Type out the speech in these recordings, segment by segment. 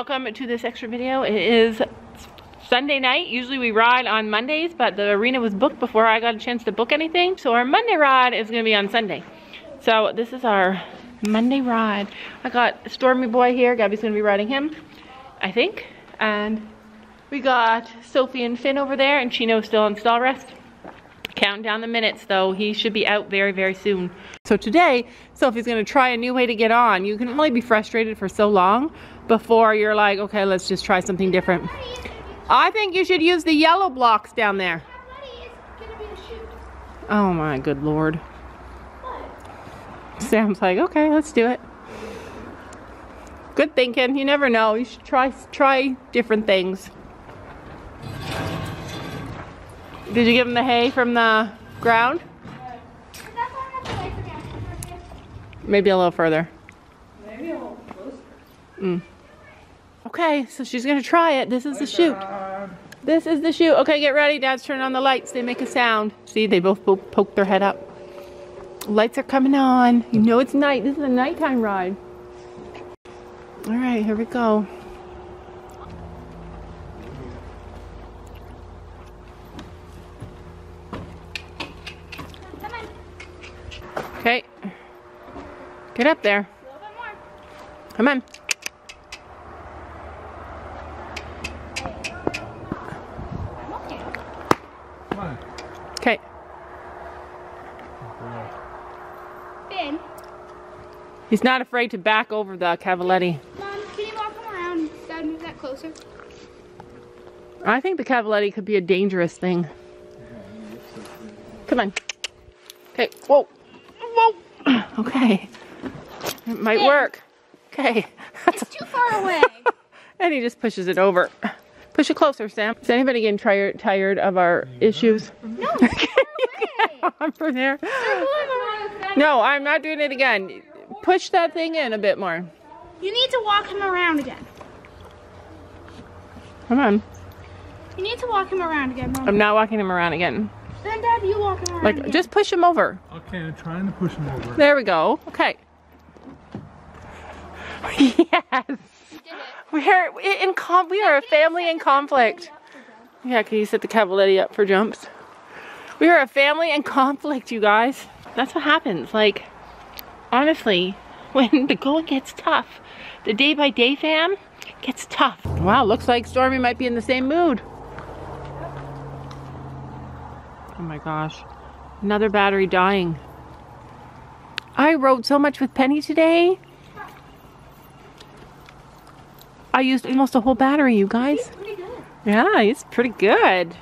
Welcome to this extra video. It is Sunday night. Usually we ride on Mondays, but the arena was booked before I got a chance to book anything. So our Monday ride is gonna be on Sunday. So this is our Monday ride. I got Stormy Boy here. Gabby's gonna be riding him, I think. And we got Sophie and Finn over there and Chino's still on stall rest. Counting down the minutes though. He should be out very, very soon. So today, Sophie's gonna try a new way to get on. You can only be frustrated for so long before you're like, okay, let's just try something different. I think you should use the yellow blocks down there. Oh my good lord. Sam's like, okay, let's do it. Good thinking. You never know. You should try try different things. Did you give him the hay from the ground? Maybe a little further. Maybe a little closer. Mm. Okay, so she's gonna try it. This is the shoot. This is the shoot. Okay, get ready. Dad's turning on the lights. They make a sound. See, they both po poke their head up. Lights are coming on. You know it's night. This is a nighttime ride. All right, here we go. Okay. Get up there. Come on. Come on. Okay. Finn, He's not afraid to back over the Cavaletti. Mom, can you walk him around? Dad, move that closer. I think the Cavaletti could be a dangerous thing. Come on. Okay. Whoa. Whoa. Okay. It might Yeah. work. Okay. It's too far away. and he just pushes it over. Push it closer, Sam. Is anybody getting tired tired of our issues? no, I'm from there. No, I'm not doing it again. Push that thing in a bit more. You need to walk him around again. Come on. You need to walk him around again, Mom. I'm not walking him around again. then, Dad, you walk him around Like, again. just push him over. Okay, I'm trying to push him over. There we go. Okay. yes. We are in com we are a family in conflict. Yeah, can you set the Cavaletti up for jumps? We are a family in conflict, you guys. That's what happens. Like, honestly, when the going gets tough, the day by day fam gets tough. Wow, looks like Stormy might be in the same mood. Oh my gosh. Another battery dying. I rode so much with Penny today. I used almost a whole battery, you guys. Pretty good. Yeah, he's pretty good.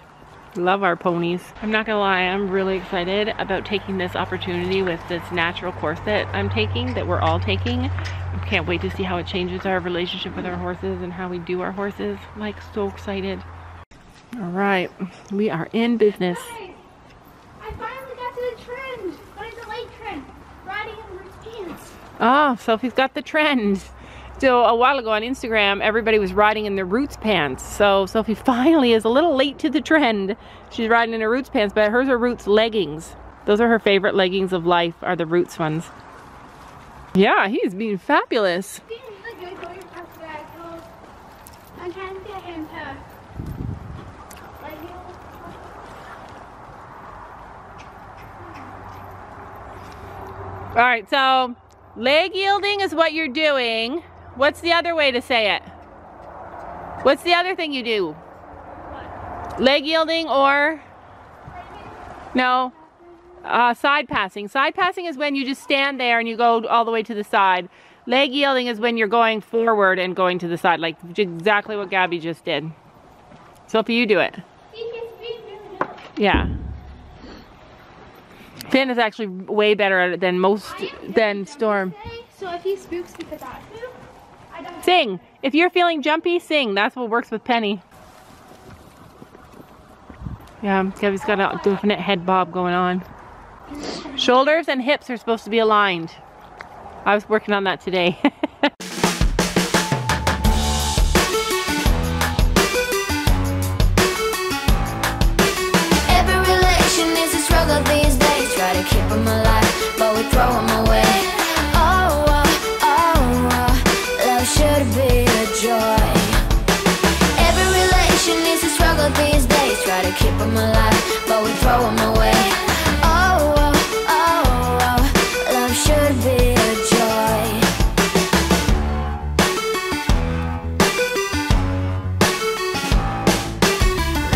Love our ponies. I'm not gonna lie, I'm really excited about taking this opportunity with this natural course that I'm taking, that we're all taking. I can't wait to see how it changes our relationship with our horses and how we do our horses. Like, so excited. All right, we are in business. Hey, I finally got to the trend. What is the late trend? Riding in Roots. Oh, ah, Sophie's got the trend. So a while ago on Instagram, everybody was riding in their Roots pants. So Sophie finally is a little late to the trend. She's riding in her Roots pants, but hers are Roots leggings. Those are her favorite leggings of life, are the Roots ones. Yeah, he's being fabulous. All right, so leg yielding is what you're doing. What's the other way to say it? What's the other thing you do? Leg yielding or? No. Uh, side passing. Side passing is when you just stand there and you go all the way to the side. Leg yielding is when you're going forward and going to the side, like exactly what Gabby just did. Sophie, you do it. he. Yeah. Finn is actually way better at it than most, than Storm. So if he spooks spook, I don't. Sing. If you're feeling jumpy, sing. That's what works with Penny. Yeah, Gabby's got a definite head bob going on. Shoulders and hips are supposed to be aligned. I was working on that today. struggle these days. Try to keep 'em alive, but we throw 'em away. Oh, oh, oh, oh, love should be a joy.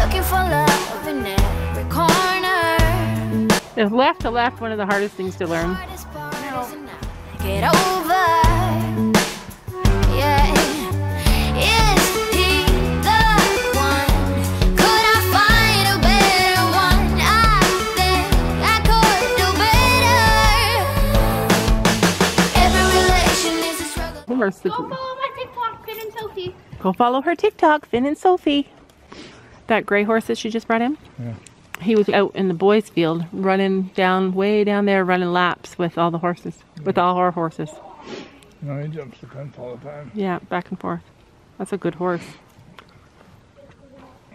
Looking for love in every corner. Is left to left one of the hardest things to learn? Hardest part is now to get over. A Go follow my TikTok, Finn and Sophie. Go follow her TikTok, Finn and Sophie. That gray horse that she just brought in? Yeah. He was out in the boys' field running down, way down there, running laps with all the horses, with all our horses. You know, he jumps the fence all the time. Yeah, back and forth. That's a good horse.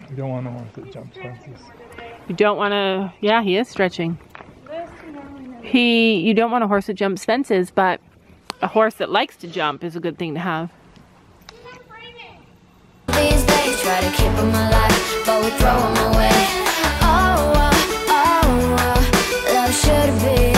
You don't want a horse that jumps fences. You don't want to, yeah, he is stretching. He, you don't want a horse that jumps fences, but a horse that likes to jump is a good thing to have. These days try to keep 'em alive, but we throw 'em away. Oh, oh, oh, oh, love should be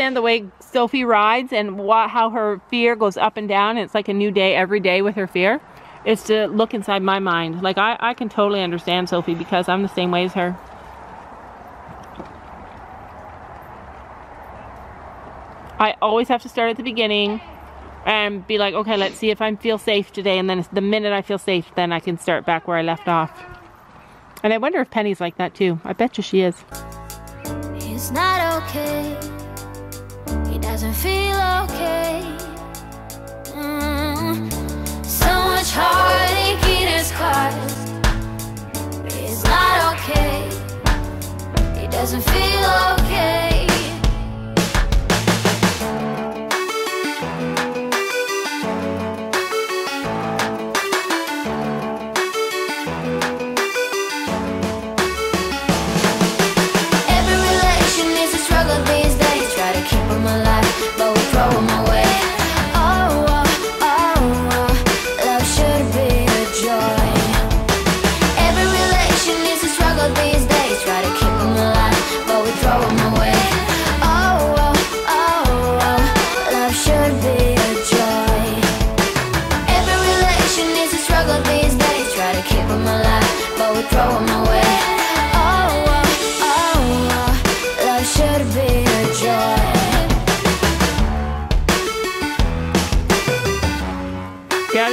understand the way Sophie rides and what, how her fear goes up and down, and it's like a new day every day with her fear, It's to look inside my mind. Like, I, I can totally understand Sophie because I'm the same way as her. I always have to start at the beginning and be like, okay, let's see if I feel safe today. And then the minute I feel safe, then I can start back where I left off. And I wonder if Penny's like that too. I bet you she is. He's not okay. Doesn't feel okay. Mm. So much heartache in his cause. He's not okay. He doesn't feel okay.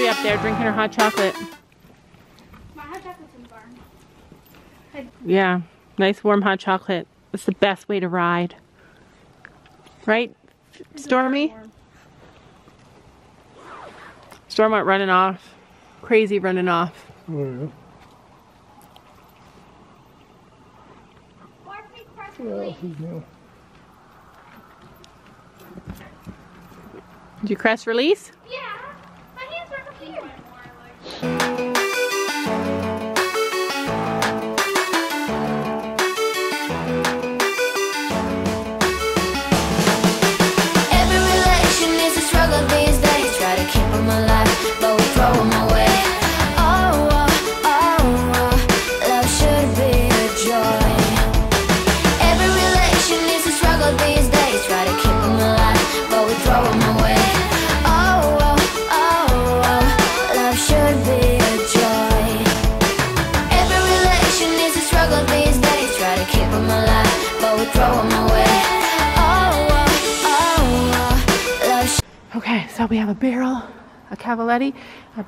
Up there drinking her hot chocolate. My hot chocolate's in the barn. Yeah, nice warm hot chocolate. It's the best way to ride. Right, Stormy? Storm went running off. Crazy running off. Where are you? Watch me press What release. else is new? Did you press release? Yeah. Are up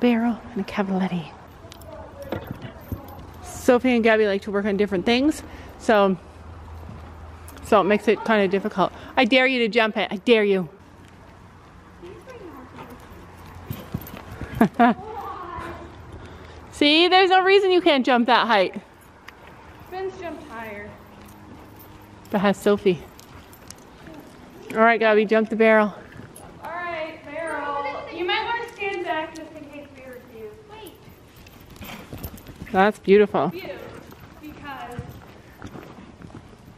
a barrel, and a cavaletti. Sophie and Gabby like to work on different things, so so it makes it kind of difficult. I dare you to jump it. I dare you. See, there's no reason you can't jump that height. Ben's jumped higher. But has Sophie. All right, Gabby, jump the barrel. All right, barrel. You might want to stand back just in case we refuse. Wait. That's beautiful. You. Because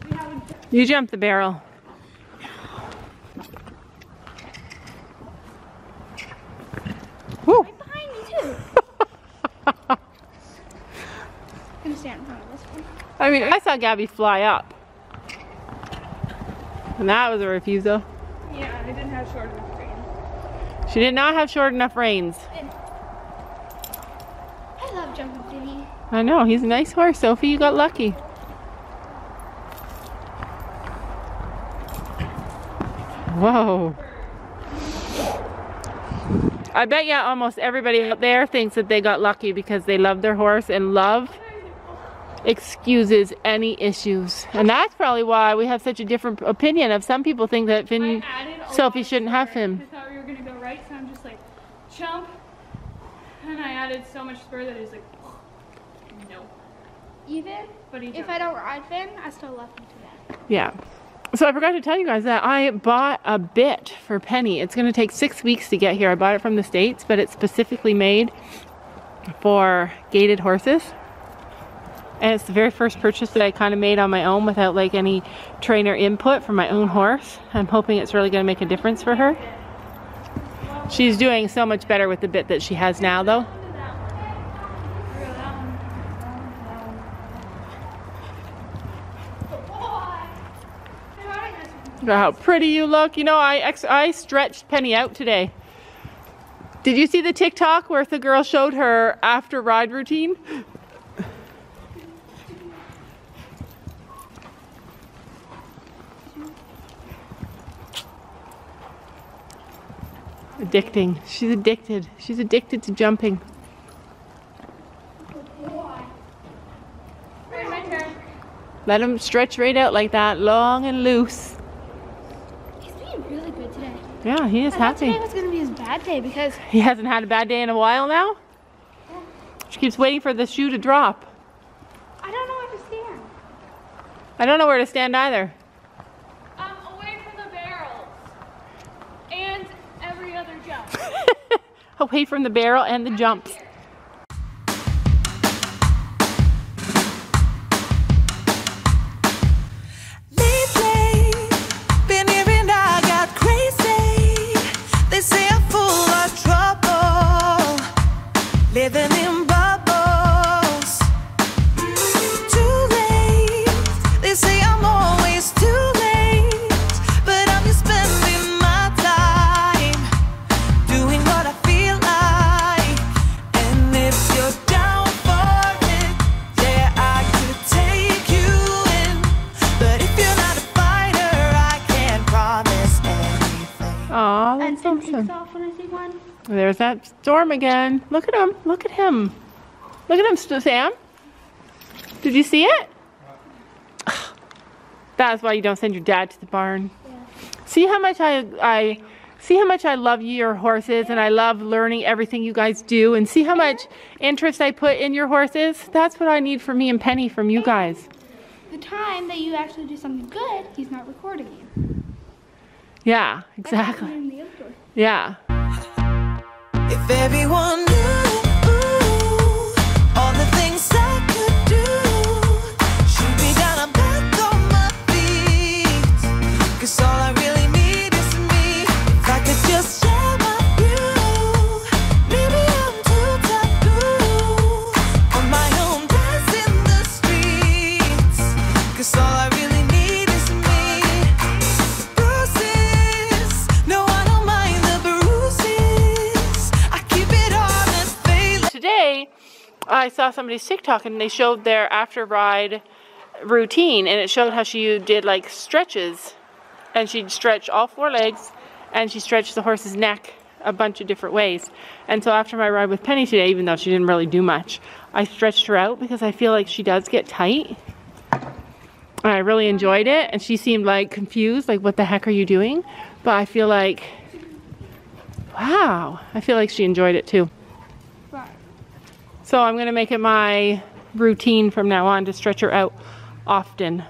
we haven't. You jump the barrel. Woo. Behind me too. gonna stand in front of this one. I mean, I saw Gabby fly up. And that was a refusal. Yeah, I didn't have short enough reins. She did not have short enough reins. I love jumping Finney. I know, he's a nice horse, Sophie. You got lucky. Whoa. I bet you almost everybody out there thinks that they got lucky because they love their horse and love excuses any issues. And that's probably why we have such a different opinion of some people think that Finn Sophie shouldn't have him. I thought we were gonna go right, so I'm just like, jump. And I added so much spur that he's like, no. Even But if. I don't ride Finn, I still love him to that. Yeah. So I forgot to tell you guys that I bought a bit for Penny. It's going to take six weeks to get here. I bought it from the States, but it's specifically made for gaited horses. And it's the very first purchase that I kind of made on my own without like any trainer input for my own horse. I'm hoping it's really going to make a difference for her. She's doing so much better with the bit that she has now though. How pretty you look. You know, I I stretched Penny out today. Did you see the TikTok where the girl showed her after ride routine? Addicting. She's addicted. She's addicted to jumping. Let him stretch right out like that, long and loose. He's being really good today. Yeah, he is I happy. today was gonna be his bad day because He hasn't had a bad day in a while now. She keeps waiting for the shoe to drop. I don't know where to stand. I don't know where to stand either. Um, away from the barrels and every other jump. Away from the barrel and the jumps. One. There's that storm again. Look at him. Look at him. Look at him, Sam. Did you see it? That's why you don't send your dad to the barn. See how much I I see how much I love your horses and I love learning everything you guys do and see how much interest I put in your horses. That's what I need for me and Penny from you guys. The time that you actually do something good, he's not recording you. Yeah, exactly. In the outdoor. Yeah. If everyone I saw somebody's TikTok and they showed their after ride routine and it showed how she did like stretches and she'd stretch all four legs and she stretched the horse's neck a bunch of different ways. And so after my ride with Penny today, even though she didn't really do much, I stretched her out because I feel like she does get tight. And I really enjoyed it and she seemed like confused, like what the heck are you doing? But I feel like wow, I feel like she enjoyed it too. So I'm gonna make it my routine from now on to stretch her out often.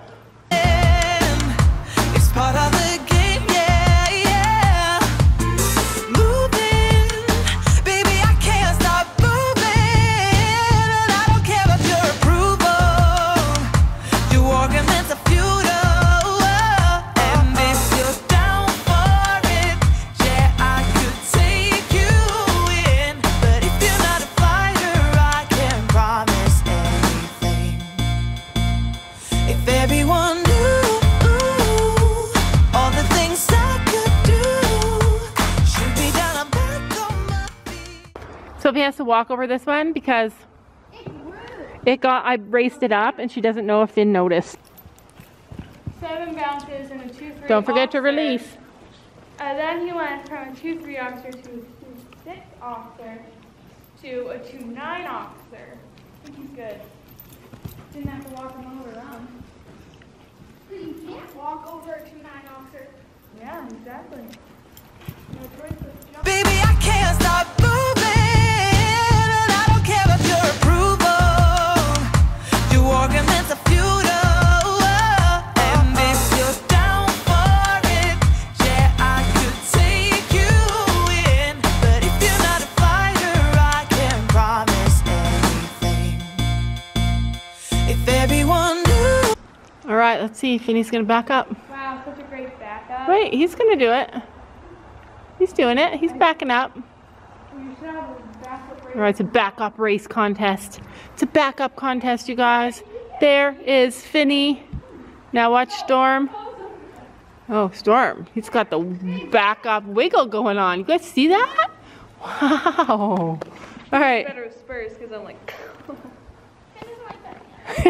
To walk over this one because it got, I raced it up and she doesn't know if Finn noticed. Seven bounces and a two three. Don't forget to release. Uh, then he went from a two three oxer to a two six oxer to a two nine oxer. I think he's good. Didn't have to walk him all around. You can't walk over a two nine oxer. Yeah, exactly. No choice but to jump. Baby, I can't stop moving, let's see if Finney's gonna back up. Wow, such a great backup. Wait, he's gonna do it. He's doing it. He's backing up. We should have a backup race. All right, it's a backup race contest. It's a backup contest, you guys. There is Finney. Now watch Storm. Oh, Storm. He's got the backup wiggle going on. You guys see that? Wow. All right. Better Spurs because I'm like.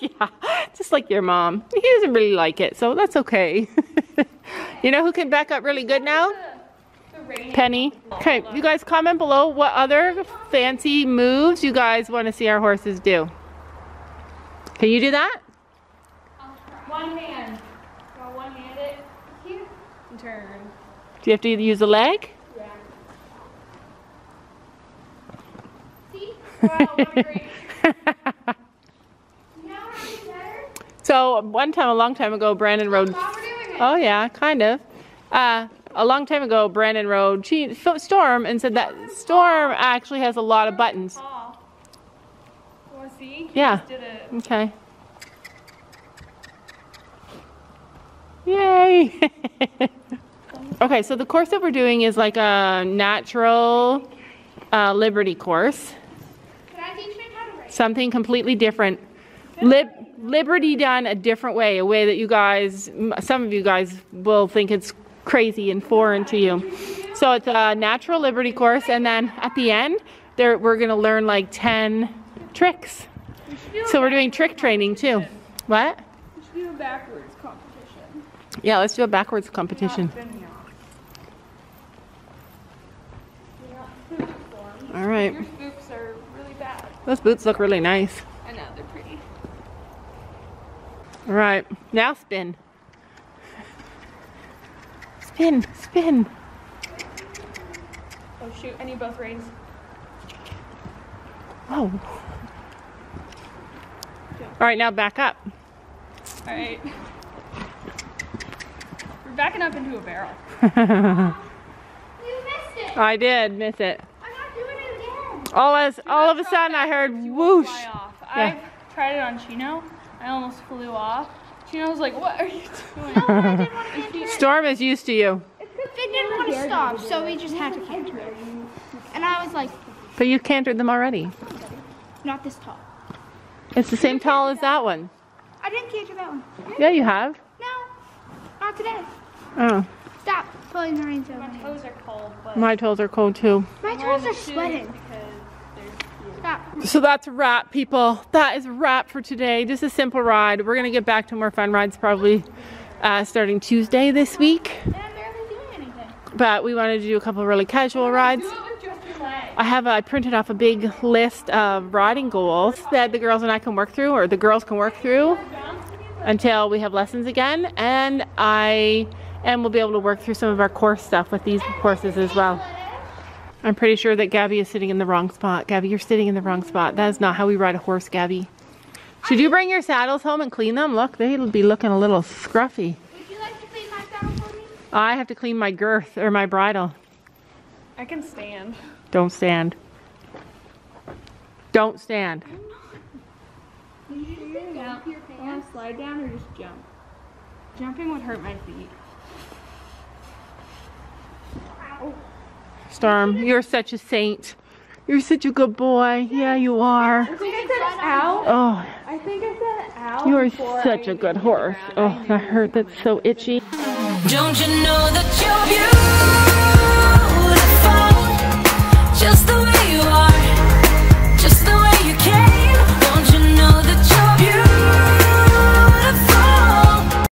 yeah, just like your mom. He doesn't really like it, so that's okay. you know who can back up really good now? Penny. Okay, you guys comment below what other fancy moves you guys want to see our horses do. Can you do that? One hand. One handed. Here. And turn. Do you have to use a leg? Yeah. See? Wow, what a great. Now we're getting better. So one time, a long time ago, Brandon rode. While we're doing it. Oh yeah, kind of. Uh, a long time ago, Brandon rode she, Storm and said that Storm actually has a lot of buttons. Paw. Want to see? Yeah. just did it. Okay. Yay! okay, so the course that we're doing is like a natural uh, liberty course, Can I teach him how to race? something completely different. Lib- liberty done a different way, a way that you guys, some of you guys will think it's crazy and foreign to you. So it's a natural liberty course, and then at the end, there we're gonna learn like 10 tricks. So we're doing trick training too. What? We should do a backwards competition. Yeah, let's do a backwards competition. Not spinning off. You're not spook form. All right. Your spooks are really bad. Those boots look really nice. I know, they're pretty. All right, now spin. Spin, spin. Oh shoot, I need both reins. Whoa. All right, now back up. Alright. We're backing up into a barrel. You missed it. I did miss it. I'm not doing it again. All as all of a sudden, I heard whoosh. Off. Yeah. I tried it on Chino. I almost flew off. Chino was like, what are you doing? No, I didn't want to. Storm is used to you, Finn didn't want to stop, so we just had to canter it. And I was like, but you cantered them already. not this tall. It's the same tall as that one. I didn't canter that one. Yeah, you have. No, not today. Oh, Stop pulling the reins over. My My, toes are cold, but my toes are cold too. my toes are shoes sweating. So that's a wrap, people. That is a wrap for today. Just a simple ride. We're gonna get back to more fun rides probably uh, starting Tuesday this week. And I'm barely doing anything. But we wanted to do a couple really casual rides. Do it with just your legs. I have I printed off a big list of riding goals that the girls and I can work through, or the girls can work through until we have lessons again. And I and we'll be able to work through some of our course stuff with these courses as well. I'm pretty sure that Gabby is sitting in the wrong spot. Gabby, you're sitting in the wrong spot. That is not how we ride a horse, Gabby. Should you bring your saddles home and clean them? Look, they'll be looking a little scruffy. Would you like to clean my saddle for me? I have to clean my girth or my bridle. I can stand. Don't stand. Don't stand. Yeah. Want to slide down or just jump? Jumping would hurt my feet. Storm, you're such a saint. You're such a good boy. Yeah, you are. I think I said ow. Oh, I think I said ow. you are such I a good horse. Oh, that hurt. That's so itchy. Don't you know that you're beautiful?